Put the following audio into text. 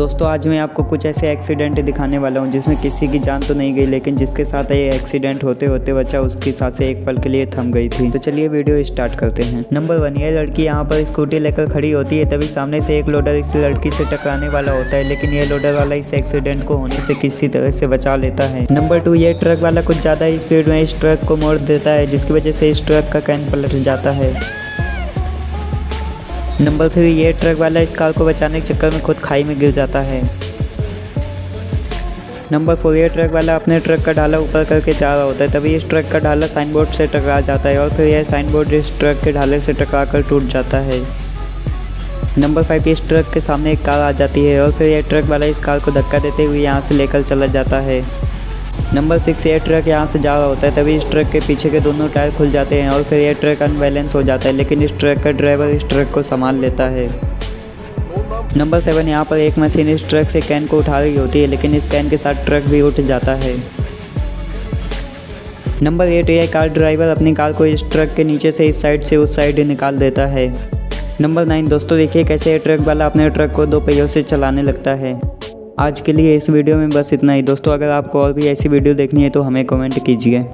दोस्तों, आज मैं आपको कुछ ऐसे एक्सीडेंट दिखाने वाला हूँ, जिसमें किसी की जान तो नहीं गई, लेकिन जिसके साथ ये एक्सीडेंट होते होते बच्चा, उसकी साँसें एक पल के लिए थम गई थी। तो चलिए वीडियो स्टार्ट करते हैं। नंबर वन ये लड़की यहाँ पर स्कूटी लेकर खड़ी होती है, तभी सामने से एक लोडर इस लड़की से टकराने वाला होता है, लेकिन ये लोडर वाला इस एक्सीडेंट को होने से किसी तरह से बचा लेता है। नंबर टू ये ट्रक वाला कुछ ज़्यादा स्पीड में इस ट्रक को मोड़ देता है, जिसकी वजह से इस ट्रक का कैन पलट जाता है। नंबर थ्री, ये ट्रक वाला इस कार को बचाने के चक्कर में खुद खाई में गिर जाता है। नंबर फोर, ये ट्रक वाला अपने ट्रक का ढाला ऊपर करके जा रहा होता है, तभी इस ट्रक का ढाला साइन बोर्ड से टकरा जाता है और फिर यह साइन बोर्ड इस ट्रक के ढाले से टकरा कर टूट जाता है। नंबर फाइव, इस ट्रक के सामने एक कार आ जाती है और फिर यह ट्रक वाला इस कार को धक्का देते हुए यहाँ से लेकर चला जाता है। नंबर सिक्स, ये ट्रक यहाँ से जा रहा होता है, तभी इस ट्रक के पीछे के दोनों टायर खुल जाते हैं और फिर यह ट्रक अनबैलेंस हो जाता है, लेकिन इस ट्रक का ड्राइवर इस ट्रक को संभाल लेता है। नंबर सेवन, यहाँ पर एक मशीन इस ट्रक से कैन को उठा रही होती है, लेकिन इस कैन के साथ ट्रक भी उठ जाता है। नंबर एट यह कार ड्राइवर अपनी कार को इस ट्रक के नीचे से इस साइड से उस साइड निकाल देता है। नंबर नाइन, दोस्तों देखिए कैसे ये ट्रक वाला अपने ट्रक को दो पहियों से चलाने लगता है। आज के लिए इस वीडियो में बस इतना ही। दोस्तों, अगर आपको और भी ऐसी वीडियो देखनी है तो हमें कमेंट कीजिए।